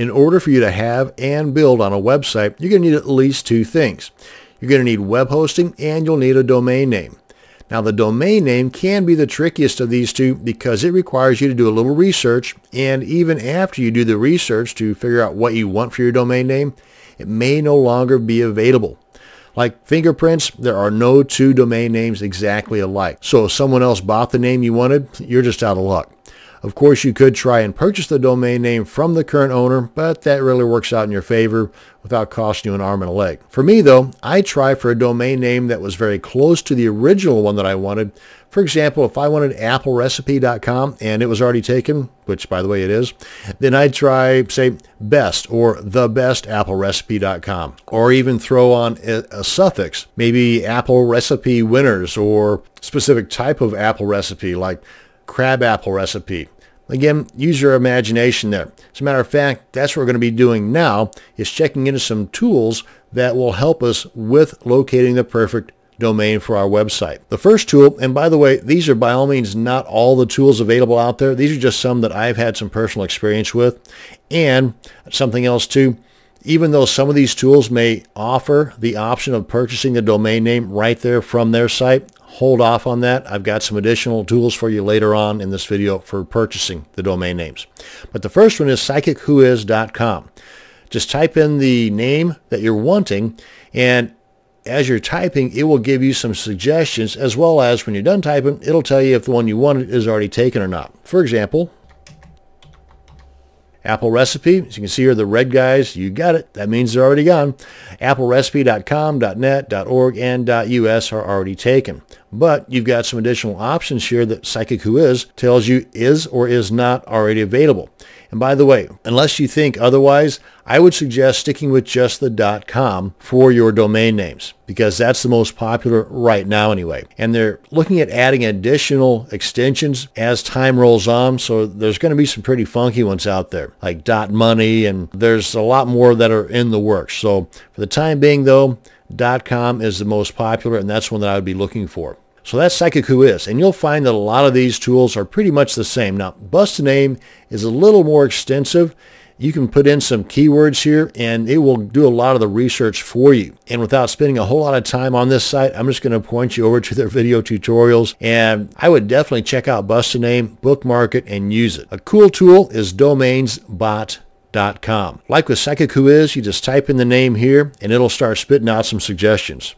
In order for you to have and build on a website, you're going to need at least two things. You're going to need web hosting and you'll need a domain name. Now the domain name can be the trickiest of these two because it requires you to do a little research and even after you do the research to figure out what you want for your domain name, it may no longer be available. Like fingerprints, there are no two domain names exactly alike. So if someone else bought the name you wanted, you're just out of luck. Of course, you could try and purchase the domain name from the current owner, but that really works out in your favor without costing you an arm and a leg. For me, though, I try for a domain name that was very close to the original one that I wanted. For example, if I wanted applerecipe.com and it was already taken, which by the way it is, then I'd try, say, best or thebestapplerecipe.com or even throw on a, suffix, maybe apple recipe winners or specific type of apple recipe like crab apple recipe. Again, use your imagination there. As a matter of fact, that's what we're going to be doing now is checking into some tools that will help us with locating the perfect domain for our website. The first tool, and by the way, these are by all means not all the tools available out there. These are just some that I've had some personal experience with. And something else too, even though some of these tools may offer the option of purchasing the domain name right there from their site, hold off on that. I've got some additional tools for you later on in this video for purchasing the domain names. But the first one is psychicwhois.com. Just type in the name that you're wanting and as you're typing, it will give you some suggestions as well as when you're done typing, it'll tell you if the one you wanted is already taken or not. For example, Apple Recipe, as you can see here, the red guys, you got it. That means they're already gone. AppleRecipe.com, .net, .org, and .us are already taken. But you've got some additional options here that Psychic Who Is tells you is or is not already available. And by the way, unless you think otherwise, I would suggest sticking with just the .com for your domain names because that's the most popular right now anyway. And they're looking at adding additional extensions as time rolls on. So there's going to be some pretty funky ones out there like dot .money and there's a lot more that are in the works. So for the time being though, .com is the most popular and that's one that I would be looking for. So that's Psychic Who Is, and you'll find that a lot of these tools are pretty much the same. Now, Bust a Name is a little more extensive. You can put in some keywords here and it will do a lot of the research for you. And without spending a whole lot of time on this site, I'm just going to point you over to their video tutorials. And I would definitely check out Bust a Name, bookmark it, and use it. A cool tool is domainsbot.com. Like with Psychic Who Is, you just type in the name here and it'll start spitting out some suggestions.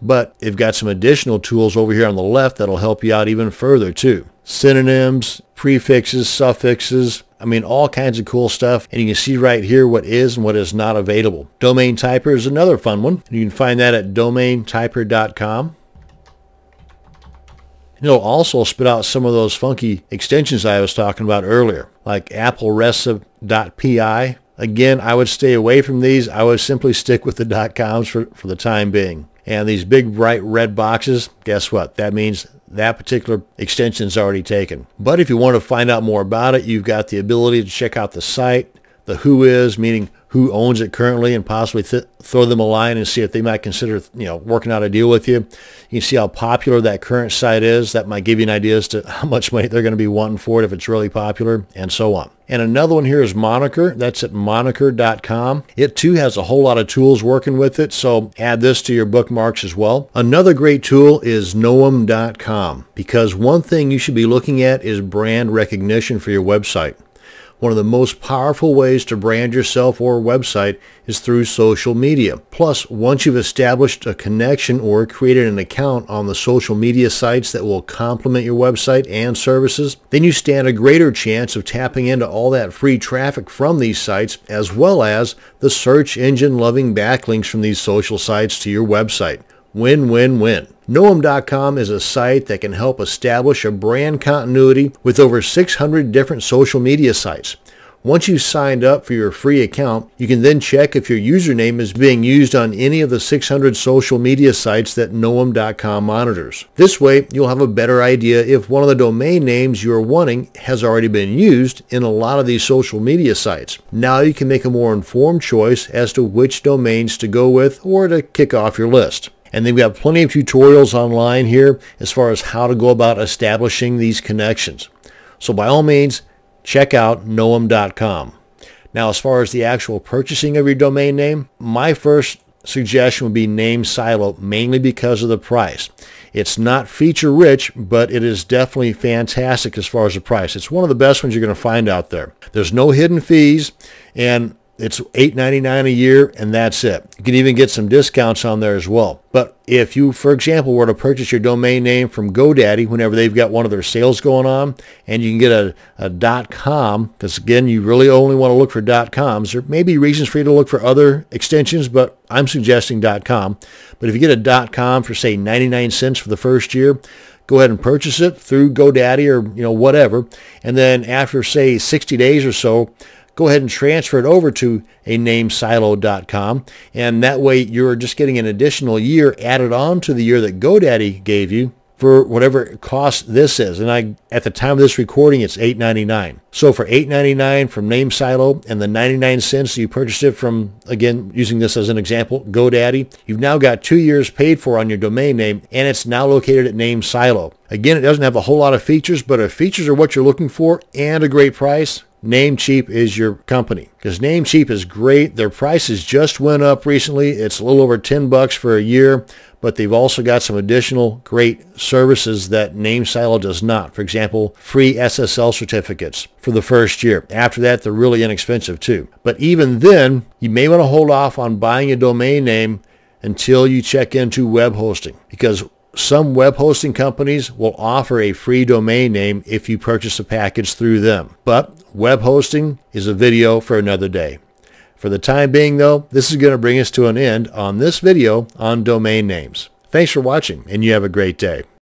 But they've got some additional tools over here on the left that'll help you out even further too. Synonyms, prefixes, suffixes, I mean, all kinds of cool stuff. And you can see right here what is and what is not available. Domain Typer is another fun one. You can find that at domaintyper.com. It'll also spit out some of those funky extensions I was talking about earlier, like applerecipe.pi. Again, I would stay away from these. I would simply stick with the .coms for, for the time being. And these big bright red boxes, guess what? That means that particular extension is already taken. But if you want to find out more about it, you've got the ability to check out the site, the who is, meaning who owns it currently and possibly th- throw them a line and see if they might consider, you know, working out a deal with you. You can see how popular that current site is. That might give you an idea as to how much money they're going to be wanting for it if it's really popular and so on. And another one here is Moniker. That's at moniker.com. It too has a whole lot of tools working with it, so add this to your bookmarks as well. Another great tool is Knowem.com because one thing you should be looking at is brand recognition for your website. One of the most powerful ways to brand yourself or website is through social media. Plus, once you've established a connection or created an account on the social media sites that will complement your website and services, then you stand a greater chance of tapping into all that free traffic from these sites as well as the search engine loving backlinks from these social sites to your website. Win, win, win. Knowem.com is a site that can help establish a brand continuity with over 600 different social media sites. Once you've signed up for your free account, you can then check if your username is being used on any of the 600 social media sites that Knowem.com monitors. This way, you'll have a better idea if one of the domain names you're wanting has already been used in a lot of these social media sites. Now you can make a more informed choice as to which domains to go with or to kick off your list. And then we have plenty of tutorials online here as far as how to go about establishing these connections. So by all means, check out knowem.com. Now, as far as the actual purchasing of your domain name, my first suggestion would be NameSilo mainly because of the price. It's not feature rich, but it is definitely fantastic as far as the price. It's one of the best ones you're going to find out there. There's no hidden fees and it's $8.99 a year and that's it. You can even get some discounts on there as well. But if you, for example, were to purchase your domain name from GoDaddy whenever they've got one of their sales going on and you can get a, a .com, because again, you really only want to look for .coms. There may be reasons for you to look for other extensions, but I'm suggesting .com. But if you get a .com for say 99 cents for the first year, go ahead and purchase it through GoDaddy or you know whatever, and then after say 60 days or so, go ahead and transfer it over to a namesilo.com. And that way you're just getting an additional year added on to the year that GoDaddy gave you for whatever cost this is. And I, at the time of this recording, it's $8.99. So for $8.99 from NameSilo and the 99 cents you purchased it from, again, using this as an example, GoDaddy, you've now got two years paid for on your domain name, and it's now located at NameSilo. Again, it doesn't have a whole lot of features, but if features are what you're looking for and a great price, Namecheap is your company because Namecheap is great. Their prices just went up recently. It's a little over 10 bucks for a year, but they've also got some additional great services that NameSilo does not. For example, free SSL certificates for the first year. After that, they're really inexpensive too. But even then, you may want to hold off on buying a domain name until you check into web hosting because some web hosting companies will offer a free domain name if you purchase a package through them. But web hosting is a video for another day. For the time being though, this is going to bring us to an end on this video on domain names. Thanks for watching and you have a great day.